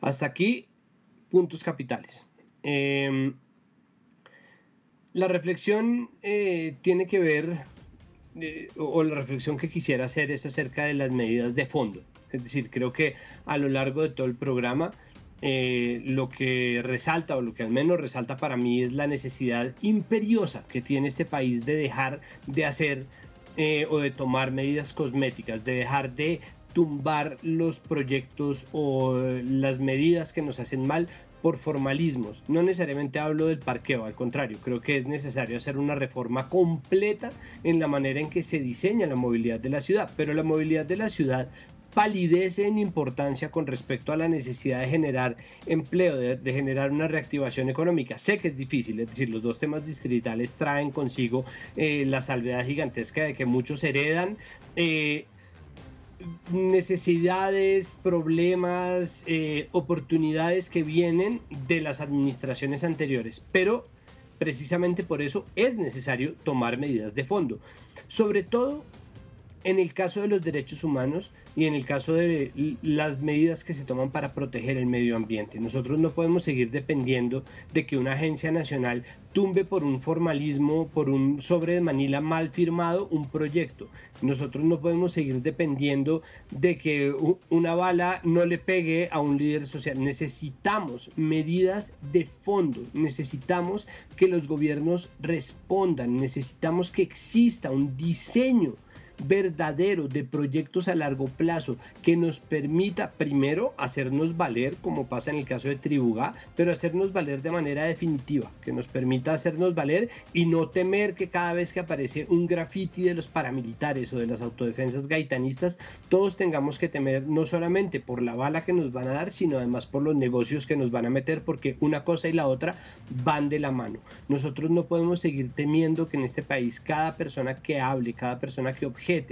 Hasta aquí, puntos capitales. Em, la reflexión eh, tiene que ver, eh, o la reflexión que quisiera hacer es acerca de las medidas de fondo. Es decir, creo que a lo largo de todo el programa eh, lo que resalta, o lo que al menos resalta para mí, es la necesidad imperiosa que tiene este país de dejar de hacer o de tomar medidas cosméticas, de dejar de tumbar los proyectos o las medidas que nos hacen mal por formalismos. No necesariamente hablo del parqueo, al contrario, creo que es necesario hacer una reforma completa en la manera en que se diseña la movilidad de la ciudad, pero la movilidad de la ciudad palidece en importancia con respecto a la necesidad de generar empleo, de, generar una reactivación económica. Sé que es difícil, es decir, los dos temas distritales traen consigo eh, la salvedad gigantesca de que muchos heredan. Eh, necesidades, problemas, eh, oportunidades que vienen de las administraciones anteriores, pero precisamente por eso es necesario tomar medidas de fondo, sobre todo en el caso de los derechos humanos y en el caso de las medidas que se toman para proteger el medio ambiente. Nosotros no podemos seguir dependiendo de que una agencia nacional tumbe por un formalismo, por un sobre de Manila mal firmado un proyecto. Nosotros no podemos seguir dependiendo de que una bala no le pegue a un líder social. Necesitamos medidas de fondo, necesitamos que los gobiernos respondan, necesitamos que exista un diseño verdadero de proyectos a largo plazo que nos permita primero hacernos valer, como pasa en el caso de Tribugá, pero hacernos valer de manera definitiva, que nos permita hacernos valer y no temer que cada vez que aparece un graffiti de los paramilitares o de las autodefensas gaitanistas, todos tengamos que temer no solamente por la bala que nos van a dar, sino además por los negocios que nos van a meter, porque una cosa y la otra van de la mano. Nosotros no podemos seguir temiendo que en este país cada persona que hable, cada persona que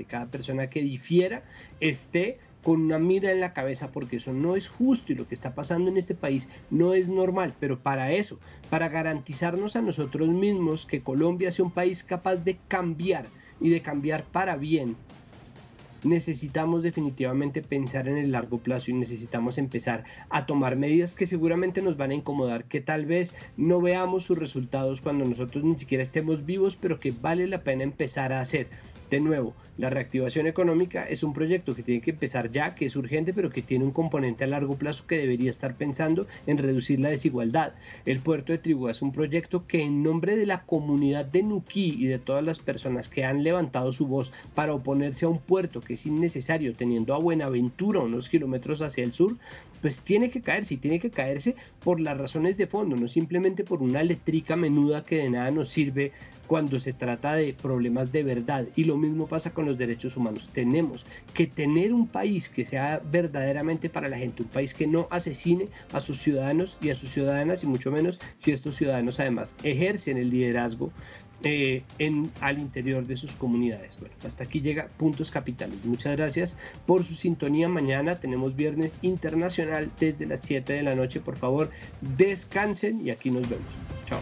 cada persona que difiera, esté con una mira en la cabeza porque eso no es justo y lo que está pasando en este país no es normal, pero para eso, para garantizarnos a nosotros mismos que Colombia sea un país capaz de cambiar y de cambiar para bien, necesitamos definitivamente pensar en el largo plazo y necesitamos empezar a tomar medidas que seguramente nos van a incomodar, que tal vez no veamos sus resultados cuando nosotros ni siquiera estemos vivos, pero que vale la pena empezar a hacer. De nuevo, la reactivación económica es un proyecto que tiene que empezar ya, que es urgente, pero que tiene un componente a largo plazo que debería estar pensando en reducir la desigualdad. El puerto de Tribú es un proyecto que en nombre de la comunidad de Nuquí y de todas las personas que han levantado su voz para oponerse a un puerto que es innecesario, teniendo a Buenaventura unos kilómetros hacia el sur, pues tiene que caerse y tiene que caerse por las razones de fondo, no simplemente por una letrica menuda que de nada nos sirve cuando se trata de problemas de verdad. Y mismo pasa con los derechos humanos. Tenemos que tener un país que sea verdaderamente para la gente, un país que no asesine a sus ciudadanos y a sus ciudadanas y mucho menos si estos ciudadanos además ejercen el liderazgo eh, al interior de sus comunidades. Bueno, hasta aquí llega Puntos Capitales. Muchas gracias por su sintonía. Mañana tenemos Viernes Internacional desde las 7 de la noche. Por favor, descansen y aquí nos vemos. Chao.